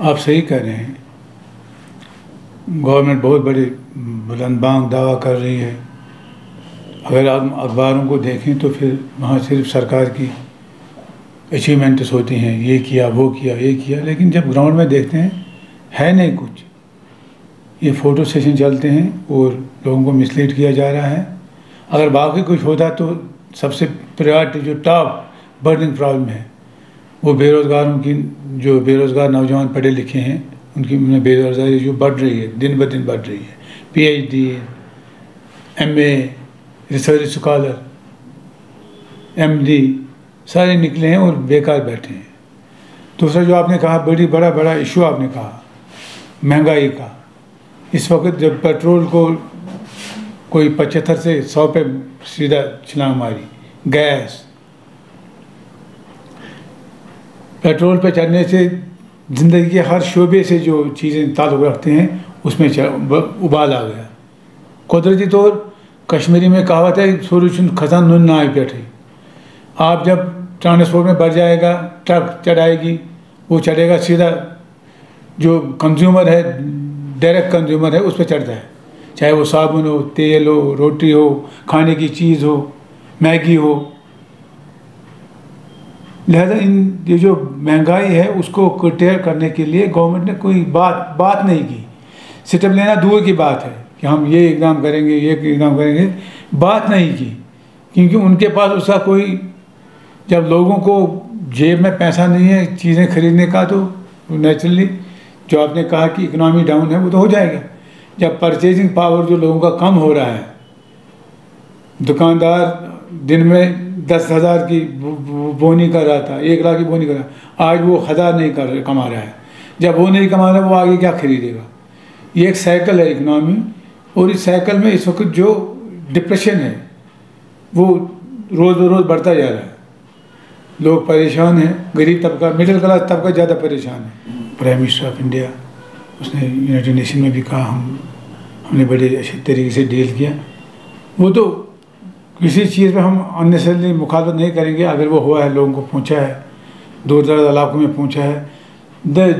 आप सही कह रहे हैं। गवर्नमेंट बहुत बड़े बुलंदबांग दावा कर रही है। अगर आप अखबारों को देखें तो फिर वहाँ सिर्फ़ सरकार की अचीवमेंट्स होती हैं, ये किया, वो किया, ये किया। लेकिन जब ग्राउंड में देखते हैं, है नहीं कुछ। ये फ़ोटो सेशन चलते हैं और लोगों को मिसलीड किया जा रहा है। अगर बाकी कुछ होता तो सबसे प्रायोरिटी जो टॉप बर्निंग प्रॉब्लम है वो बेरोज़गारों की जो बेरोज़गार नौजवान पढ़े लिखे हैं, उनकी बेरोज़गारी जो बढ़ रही है, दिन ब दिन बढ़ रही है। PhD MA research scholar MD सारे निकले हैं और बेकार बैठे हैं। दूसरा जो आपने कहा, बड़ी, बड़ा बड़ा इशू आपने कहा, महँगाई का। इस वक्त जब पेट्रोल को कोई पचहत्तर से सौ पे सीधा छलांग मारी, गैस पेट्रोल पे चढ़ने से ज़िंदगी के हर शोबे से जो चीज़ें ताल्लुक़ रखते हैं, उसमें उबाल आ गया। कुदरती तौर कश्मीरी में कहावत है सोल्यूशन खजान नुन ना आई बैठी आप जब ट्रांसपोर्ट में बढ़ जाएगा, ट्रक चढ़ाएगी, वो चढ़ेगा सीधा, जो कंज्यूमर है, डायरेक्ट कंज्यूमर है, उस पर चढ़ता है। चाहे वो साबुन हो, तेल हो, रोटी हो, खाने की चीज़ हो, मैगी हो लिहाजा इन ये जो महँगाई है, उसको कटेयर करने के लिए गवर्नमेंट ने कोई बात बात नहीं की। सिटअप लेना दूर की बात है कि हम ये इकदाम करेंगे, ये इकदाम करेंगे। बात नहीं की, क्योंकि उनके पास उसका कोई, जब लोगों को जेब में पैसा नहीं है चीज़ें खरीदने का तो नेचुरली जो आपने कहा कि इकनॉमी डाउन है, वो तो हो जाएगा। जब परचेजिंग पावर जो लोगों का कम हो रहा है, दुकानदार दिन में दस हज़ार की बोनी कर रहा था, एक लाख की बोनी कर रहा आज वो हज़ार नहीं कर, कमा रहा है। जब वो नहीं कमा रहा, वो आगे क्या खरीदेगा? ये एक साइकिल है इकनॉमी और इस साइकिल में इस वक्त जो डिप्रेशन है, वो रोज़ रोज़ बढ़ता जा रहा है। लोग परेशान हैं, गरीब तबका मिडिल क्लास तबका ज़्यादा परेशान है। प्राइम मिनिस्टर ऑफ़ इंडिया उसने यूनाइटेड नेशन में भी कहा, हम, हमने बड़े अच्छे तरीके से डील किया। वो तो किसी चीज़ में हम अननेसरली मुखालत नहीं करेंगे, अगर वो हुआ है, लोगों को पहुँचा है, दूर दराज इलाकों में पहुँचा है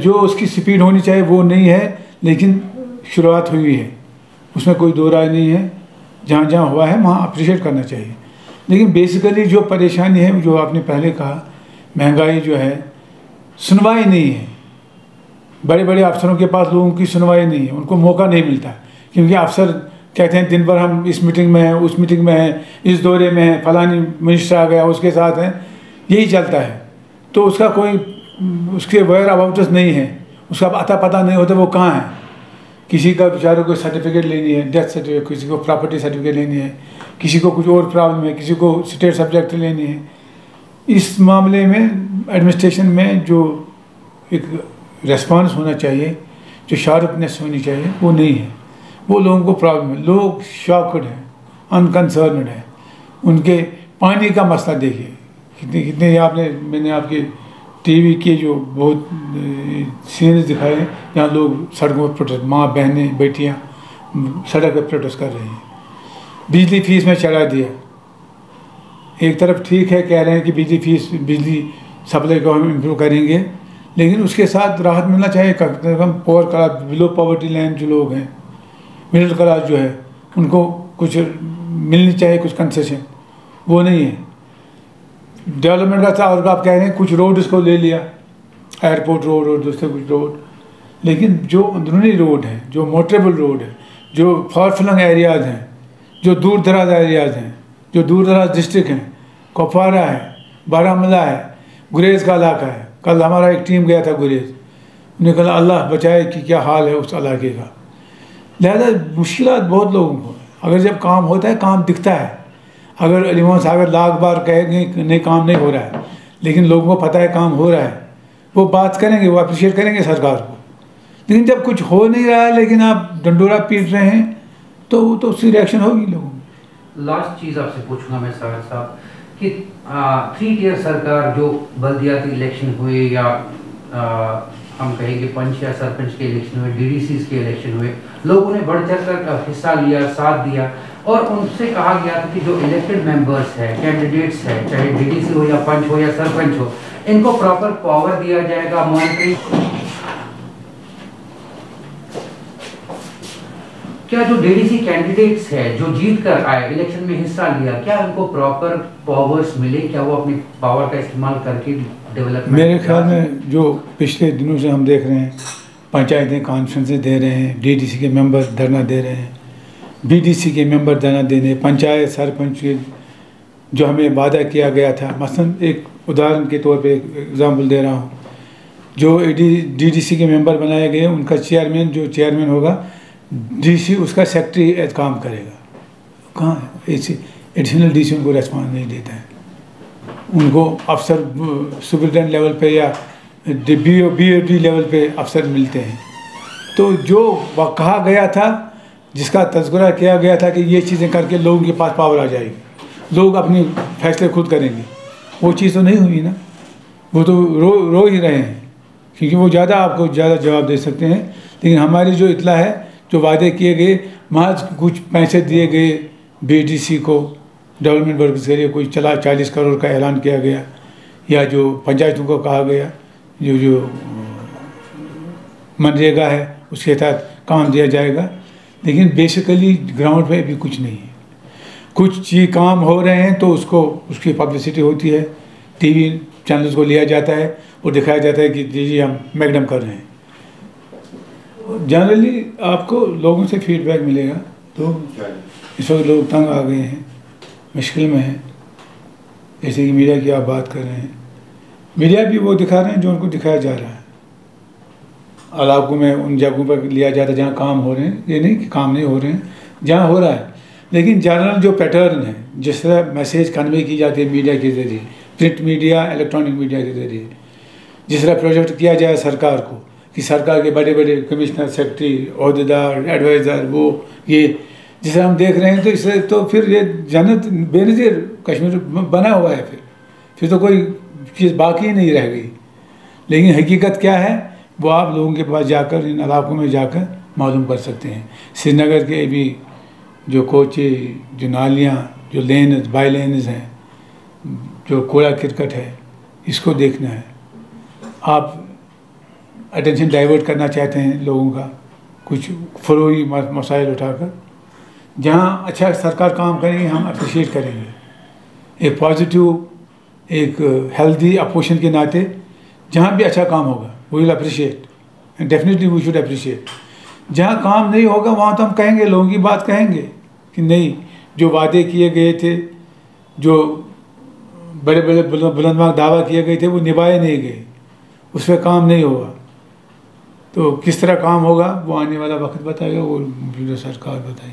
जो उसकी स्पीड होनी चाहिए वो नहीं है, लेकिन शुरुआत हुई है। उसमें कोई दो राय नहीं है, जहाँ जहाँ हुआ है, वहाँ अप्रिशिएट करना चाहिए। लेकिन बेसिकली जो परेशानी है, जो आपने पहले कहा, महँगाई जो है, सुनवाई नहीं है। बड़े बड़े अफसरों के पास लोगों की सुनवाई नहीं है, उनको मौका नहीं मिलता, क्योंकि अफसर कहते हैं, दिन भर हम इस मीटिंग में हैं, उस मीटिंग में हैं, इस दौरे में हैं, फलानी मिनिस्टर आ गया, उसके साथ हैं। यही चलता है। तो उसका कोई, उसके वेयर अबाउटस नहीं है। उसका अता पता नहीं होता वो कहाँ है। किसी का बेचारों को सर्टिफिकेट लेनी है डेथ सर्टिफिकेट किसी को प्रॉपर्टी सर्टिफिकेट लेनी है, किसी को कुछ और प्रॉब्लम है, किसी को स्टेट सब्जेक्ट लेनी है। इस मामले में एडमिनिस्ट्रेशन में जो एक रेस्पॉन्स होना चाहिए, जो शार्पनेस होनी चाहिए, वो नहीं है। वो लोगों को प्रॉब्लम है। लोग शॉकड हैं अनकंसर्नड हैं। उनके पानी का मसला देखिए। कितने कितने आपने मैंने आपके टीवी के जो बहुत सीन्स दिखाए हैं, जहाँ लोग सड़कों पर प्रोटेस्ट माँ बहनें बेटियाँ सड़क पर प्रोटेस्ट कर रही हैं। बिजली फ़ीस में चढ़ा दिया। एक तरफ़ ठीक है, कह रहे हैं कि बिजली फ़ीस बिजली सप्लाई को हम इम्प्रूव करेंगे, लेकिन उसके साथ राहत मिलना चाहिए। कम से कम poor class below poverty line जो लोग हैं मिडिल क्लास जो है, उनको कुछ मिलनी चाहिए, कुछ कंसेशन वो नहीं है। डेवलपमेंट का था और आप कह रहे हैं, कुछ रोड इसको ले लिया। एयरपोर्ट रोड और दूसरे कुछ रोड लेकिन जो अंदरूनी रोड है, जो मोटरेबल रोड है, जो फॉर फ्लंग एरियाज़ हैं, जो दूर दराज एरियाज़ हैं, जो दूर दराज डिस्ट्रिक्ट हैं कुपवारा है बारामूला है गुरेज का इलाका है। कल हमारा एक टीम गया था गुरेज उन्हें कहा, अल्लाह बचाए कि क्या हाल है उस इलाके का? लिहाजा मुश्किल बहुत लोगों को। अगर जब काम होता है काम दिखता है। अगर अलीमोहन सागर लाख बार कहेंगे नहीं काम नहीं हो रहा है लेकिन लोगों को पता है काम हो रहा है वो बात करेंगे वो अप्रिशिएट करेंगे सरकार को। लेकिन जब कुछ हो नहीं रहा है लेकिन आप डंडोरा पीट रहे हैं तो तो उसकी रिएक्शन होगी लोगों में। लास्ट चीज़ आपसे पूछूँगा मैं सागर साहब कि थ्री टीयर सरकार जो बल्दियाती इलेक्शन हुए या आ, हम कहेंगे पंच या सरपंच के इलेक्शन हुए डीडीसी के इलेक्शन हुए, लोगों ने बढ़ चढ़ कर हिस्सा लिया, साथ दिया और उनसे कहा गया था कि जो इलेक्टेड मेंबर्स है कैंडिडेट्स है, चाहे डीडीसी हो या पंच हो या सरपंच हो, इनको प्रॉपर पावर दिया जाएगा मॉनिटरिंग क्या जो डीडीसी कैंडिडेट्स है जो जीत कर आए इलेक्शन में हिस्सा लिया क्या उनको प्रॉपर पावर्स मिले? क्या वो अपनी पावर का इस्तेमाल करके डेवलप मेरे ख्याल में जो पिछले दिनों से हम देख रहे हैं पंचायतें कॉन्फ्रेंसें दे रहे हैं डीडीसी के मेंबर धरना दे रहे हैं बीडीसी के मेंबर धरना दे रहे हैं पंचायत सरपंच के जो हमें वादा किया गया था। मसलन एक उदाहरण के तौर पे एग्जांपल दे रहा हूँ। जो डीडीसी के मेंबर बनाए गए उनका चेयरमैन जो चेयरमैन होगा डीसी उसका सेक्रेटरी काम करेगा। कहाँ? एडिशनल डीसी उनको रेस्पॉन्स नहीं देता है। उनको अफसर सुपरिटेंडेंट लेवल पे या B O B O D level पे अफसर मिलते हैं। तो जो कहा गया था, जिसका तस्करा किया गया था कि ये चीज़ें करके लोगों के पास पावर आ जाएगी। लोग अपने फैसले खुद करेंगे। वो चीज़ तो नहीं हुई ना। वो तो रो रो ही रहे हैं। क्योंकि वो ज़्यादा आपको ज़्यादा जवाब दे सकते हैं। लेकिन हमारी जो इतला है जो वादे किए गए, महज कुछ पैसे दिए गए बीडीसी को डेवलपमेंट वर्क के लिए कोई चला चालीस करोड़ का ऐलान किया गया, या जो पंचायतों को कहा गया, जो जो, मनरेगा है, उसके तहत काम दिया जाएगा। लेकिन बेसिकली ग्राउंड पे अभी कुछ नहीं है। कुछ चीज़ काम हो रहे हैं तो उसको, उसकी पब्लिसिटी होती है। टीवी चैनल्स को लिया जाता है और दिखाया जाता है कि जी जी हम मैगडम कर रहे हैं। जनरली आपको लोगों से फीडबैक मिलेगा। तो इस वक्त लोग तंग आ गए हैं, मुश्किल में हैं। जैसे कि मीडिया की आप बात कर रहे हैं। मीडिया भी वो दिखा रहे हैं जो उनको दिखाया जा रहा है। इलाकों में उन जगहों पर लिया जाता है जहाँ काम हो रहे हैं। ये नहीं कि काम नहीं हो रहे हैं, जहाँ हो रहा है। लेकिन जनरल जो पैटर्न है, जिस तरह मैसेज कन्वे की जाती है मीडिया के ज़रिए प्रिंट मीडिया इलेक्ट्रॉनिक मीडिया के ज़रिए, जिस तरह प्रोजेक्ट किया जाए सरकार को कि सरकार के बड़े बड़े कमिश्नर सेक्रेटरी अहदेदार एडवाइज़र वो ये जिसे हम देख रहे हैं तो इससे तो फिर ये जनत बेनज़ीर कश्मीर बना हुआ है फिर। फिर तो कोई चीज़ बाकी नहीं रह गई। लेकिन हकीकत क्या है? वो आप लोगों के पास जाकर, इन इलाकों में जाकर मालूम कर सकते हैं। श्रीनगर के भी जो कोचे, जो नालियाँ, जो लेन बाई लेन्स हैं, जो कूड़ा क्रिकेट है, इसको देखना है। आप अटेंशन डाइवर्ट करना चाहते हैं लोगों का, कुछ फरोही मसाइल उठाकर। जहाँ अच्छा सरकार काम करेंगे, हम अप्रिशिएट करेंगे। एक पॉजिटिव एक हेल्दी अपोजिशन के नाते जहाँ भी अच्छा काम होगा we will appreciate and definitely we should appreciate जहाँ काम नहीं होगा, वहाँ तो हम कहेंगे, लोगों की बात कहेंगे कि नहीं, जो वादे किए गए थे, जो बड़े बड़े बुलंदबाग दावा किए गए थे, वो निभाए नहीं गए। उस पर काम नहीं हुआ तो किस तरह काम होगा वो आने वाला वक्त बताएगा वो सरकार बताएगी।